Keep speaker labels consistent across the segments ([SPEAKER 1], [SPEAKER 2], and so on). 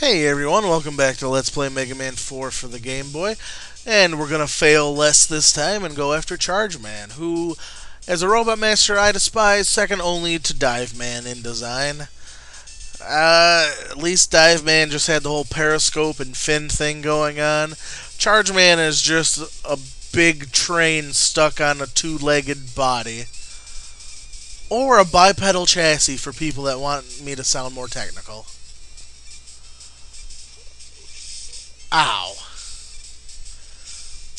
[SPEAKER 1] Hey everyone, welcome back to Let's Play Mega Man 4 for the Game Boy. And we're going to fail less this time and go after Charge Man, who, as a Robot Master, I despise, second only to Dive Man in design. Uh, at least Dive Man just had the whole periscope and fin thing going on. Charge Man is just a big train stuck on a two-legged body. Or a bipedal chassis for people that want me to sound more technical. Ow.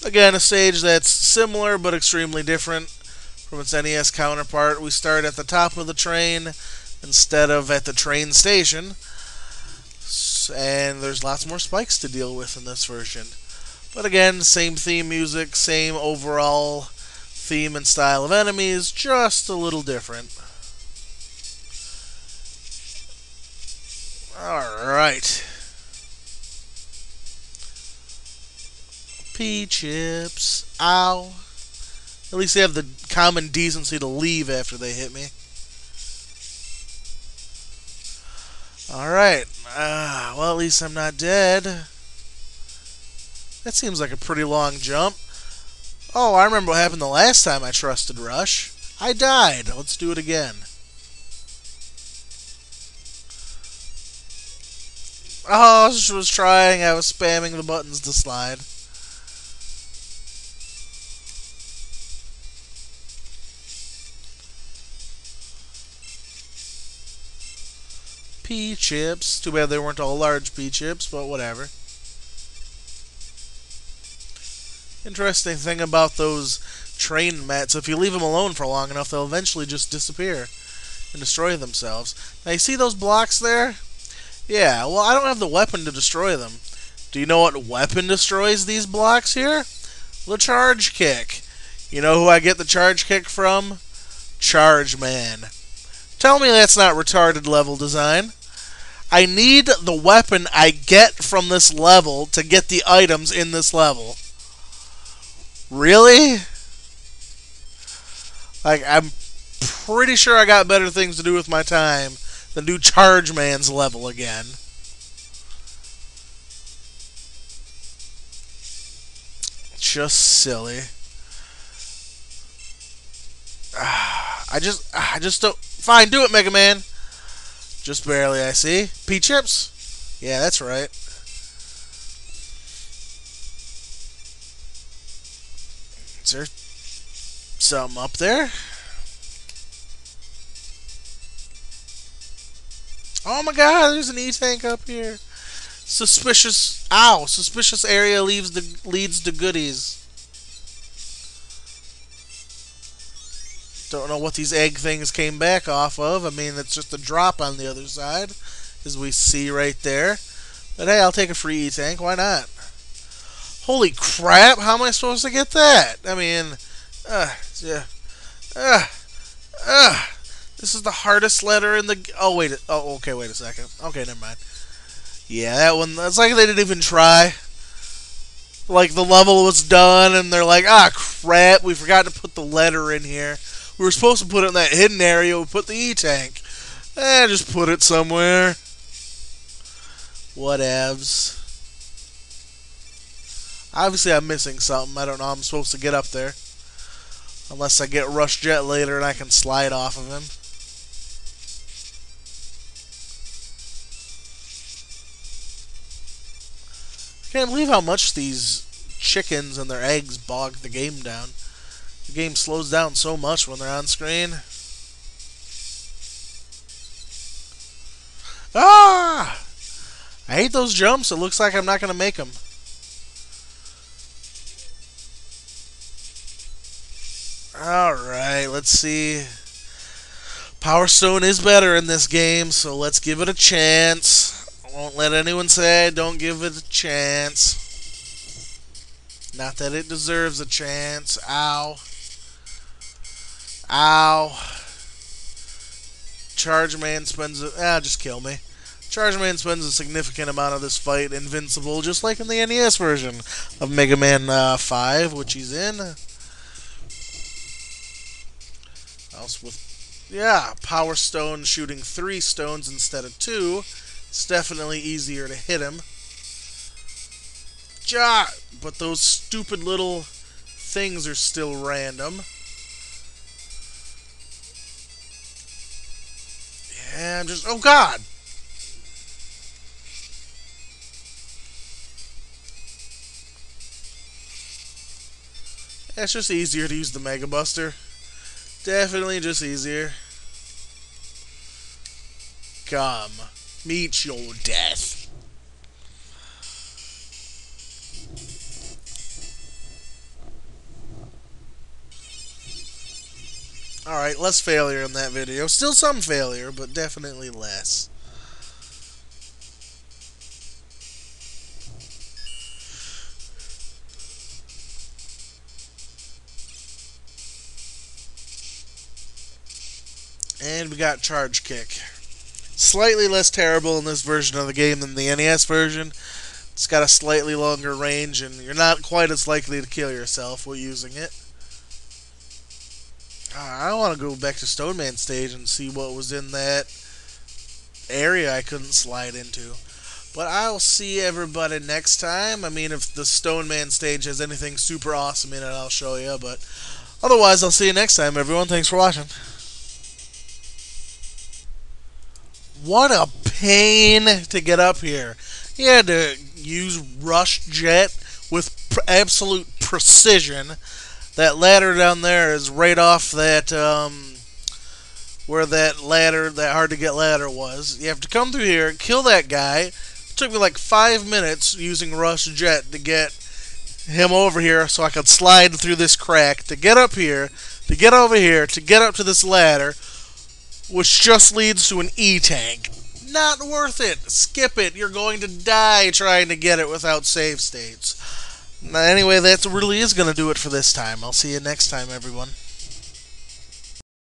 [SPEAKER 1] Again, a stage that's similar but extremely different from its NES counterpart. We start at the top of the train instead of at the train station. And there's lots more spikes to deal with in this version. But again, same theme music, same overall theme and style of enemies, just a little different. Alright. P-chips. Ow. At least they have the common decency to leave after they hit me. Alright. Uh, well, at least I'm not dead. That seems like a pretty long jump. Oh, I remember what happened the last time I trusted Rush. I died. Let's do it again. Oh, I was trying. I was spamming the buttons to slide. P chips. Too bad they weren't all large P chips, but whatever. Interesting thing about those train mats, if you leave them alone for long enough, they'll eventually just disappear and destroy themselves. Now, you see those blocks there? Yeah, well, I don't have the weapon to destroy them. Do you know what weapon destroys these blocks here? The charge kick. You know who I get the charge kick from? Charge Man. Tell me that's not retarded level design. I need the weapon I get from this level to get the items in this level. Really? Like, I'm pretty sure I got better things to do with my time than do Charge Man's level again. Just silly. I just, I just don't. Fine, do it, Mega Man. Just barely, I see. P chips? Yeah, that's right. Is there something up there? Oh my god, there's an E-tank up here. Suspicious, ow, suspicious area leaves the leads to goodies. Don't know what these egg things came back off of. I mean, it's just a drop on the other side, as we see right there. But hey, I'll take a free E-tank. Why not? Holy crap! How am I supposed to get that? I mean, uh, yeah, uh, uh. This is the hardest letter in the. Oh wait. Oh okay. Wait a second. Okay, never mind. Yeah, that one. It's like they didn't even try. Like the level was done, and they're like, ah, crap, we forgot to put the letter in here. We were supposed to put it in that hidden area. We put the E tank. Eh, just put it somewhere. Whatevs. Obviously, I'm missing something. I don't know. I'm supposed to get up there. Unless I get Rush Jet later and I can slide off of him. Can't believe how much these chickens and their eggs bog the game down. The game slows down so much when they're on screen. Ah! I hate those jumps. It looks like I'm not going to make them. Alright, let's see. Power Stone is better in this game, so let's give it a chance. I won't let anyone say I don't give it a chance. Not that it deserves a chance. Ow. Ow. Charge Man spends... A, ah, just kill me. Charge Man spends a significant amount of this fight invincible, just like in the NES version of Mega Man uh, 5, which he's in. Else with... Yeah, Power Stone shooting three stones instead of two It's definitely easier to hit him. Ja! But those stupid little things are still random. I'm just... Oh, God! It's just easier to use the Mega Buster. Definitely just easier. Come, meet your death. Alright, less failure in that video. Still some failure, but definitely less. And we got Charge Kick. Slightly less terrible in this version of the game than the NES version. It's got a slightly longer range, and you're not quite as likely to kill yourself while using it. I want to go back to Stone Man stage and see what was in that area I couldn't slide into. But I'll see everybody next time. I mean, if the Stone Man stage has anything super awesome in it, I'll show you. But otherwise, I'll see you next time, everyone. Thanks for watching. What a pain to get up here. You had to use Rush Jet with pr absolute precision. That ladder down there is right off that, um, where that ladder, that hard to get ladder was. You have to come through here, kill that guy. It took me like five minutes using Rush Jet to get him over here so I could slide through this crack, to get up here, to get over here, to get up to this ladder which just leads to an E-tank. Not worth it. Skip it. You're going to die trying to get it without save states. Anyway, that really is going to do it for this time. I'll see you next time, everyone.